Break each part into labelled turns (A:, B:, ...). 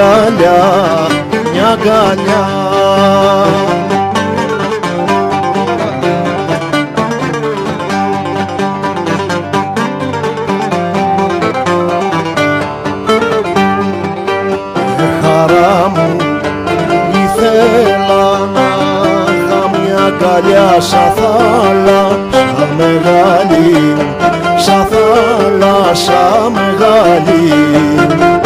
A: αγκαλιά, μια αγκαλιά χαρά μου ήθελα να είχα μια αγκαλιά σαν θάλασσα μεγάλη σαν θάλασσα μεγάλη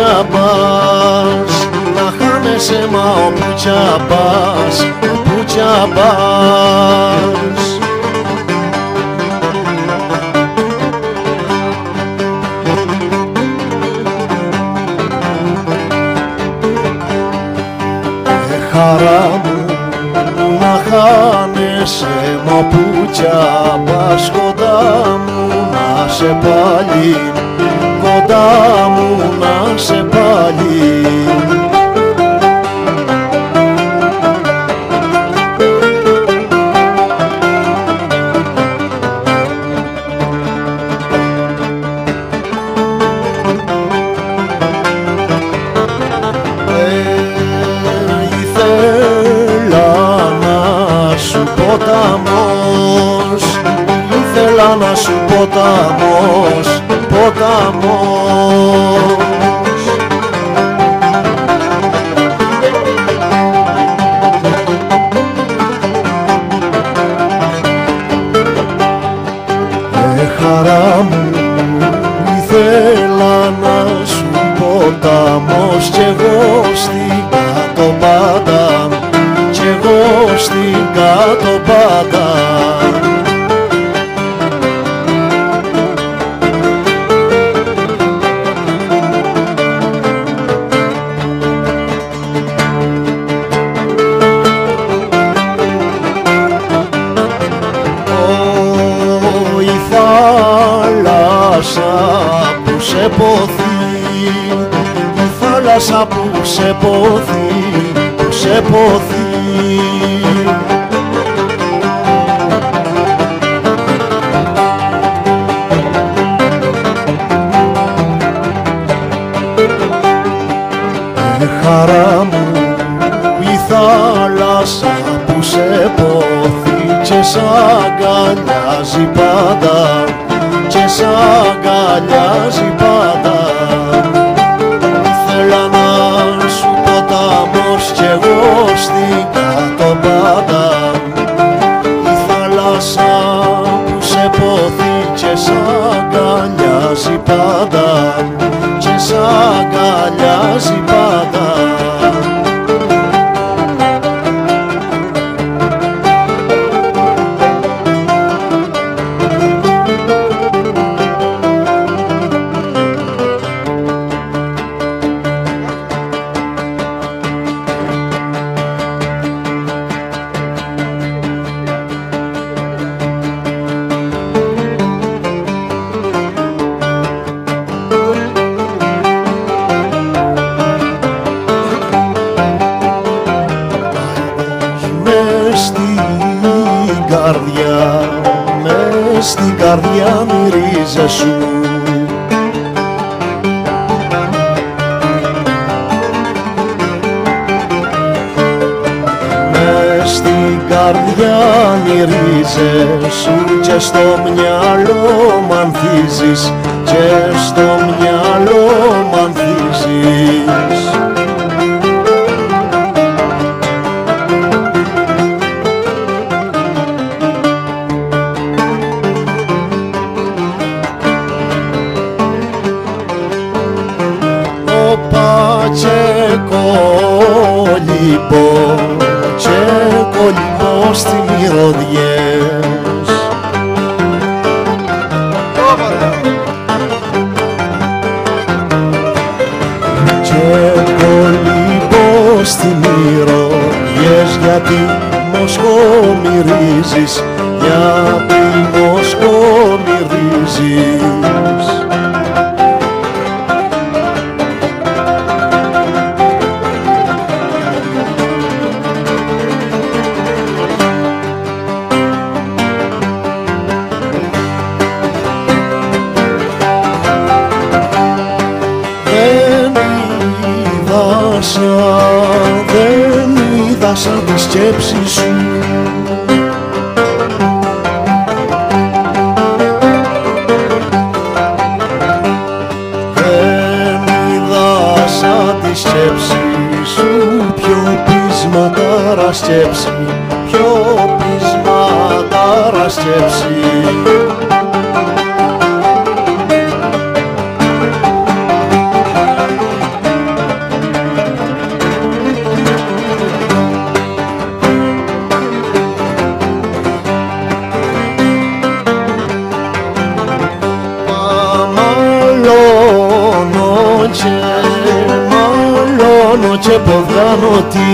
A: όπου κι πας. Να χάνεσαι μα όπου κι πας. Όπου κι πας. Ε, χαρά μου να χάνεσαι μα όπου κι πας. Κοντά μου να σε πάλι κοντά μου να σε πάλι Ε, χαρά μου. Ήθελα να σου ποταμός κι εγώ στην κάτω πάντα κι εγώ στην κάτω πάντα Ω, η θάλασσα που σε ποθεί η θάλασσα που σε ποθεί που σε ποθεί. Ε, χαρά μου η θάλασσα που σε ποθεί και σ' αγκαλιάζει πάντα. και σ' αγκαλιάζει πάντα. Ήθελα να σου ποταμός κι εγώ στην κάτω πάντα η θάλασσα που σε ποθεί και σ' αγκαλιάζει πάντα. Και σ' αγκαλιάζει πάντα καρδιά, μες στην καρδιά μυρίζε σου. Μες στην καρδιά μυρίζε σου και στο μυαλό μ' ανθίζεις και στο μυαλό μ' ανθίζεις μυρωδιές και κολυμπώ στις μυρωδιές γιατί Μοσχό μυρίζεις γιατί Μοσκό μυρίζεις είδα σαν τη σκέψη σου. Δεν είδας σαν τη σκέψη σου. Πιο πεισματάρα σκέψη πιο πεισματάρα σκέψη και ποδράνω τι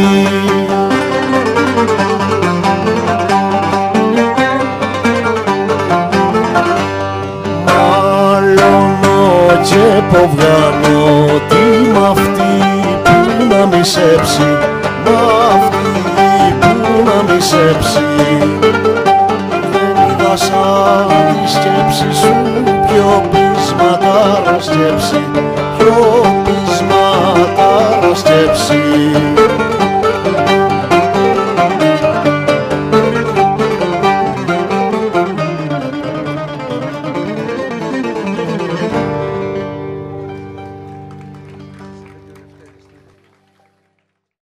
A: Μαλώνω και ποδράνω τι μ' αυτή που να μισέψει μ' αυτή που να μισέψει δεν είδα σαν τη σκέψη σου πιο πεισματάρα σκέψη πιο πεισματάρα σκέψη